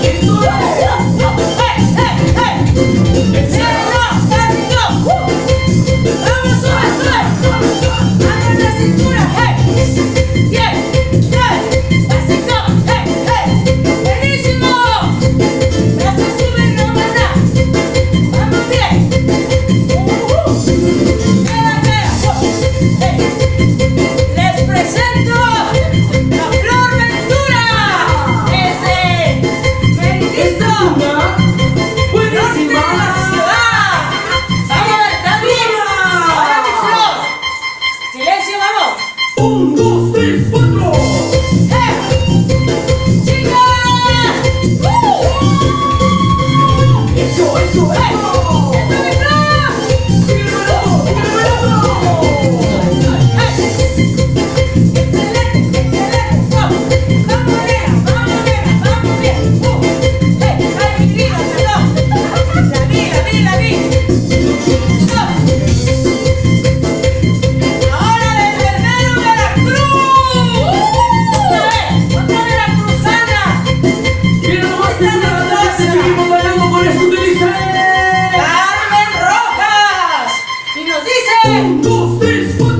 It's Deus nos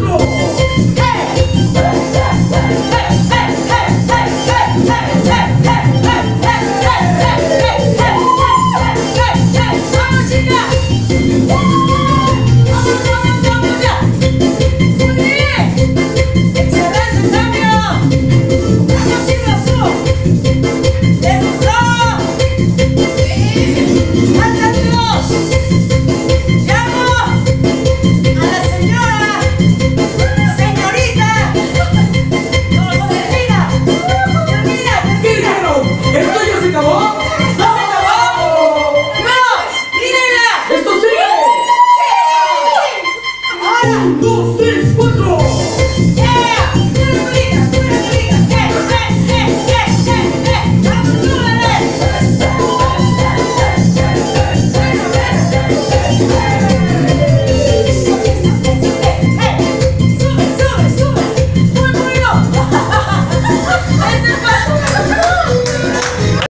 no sé.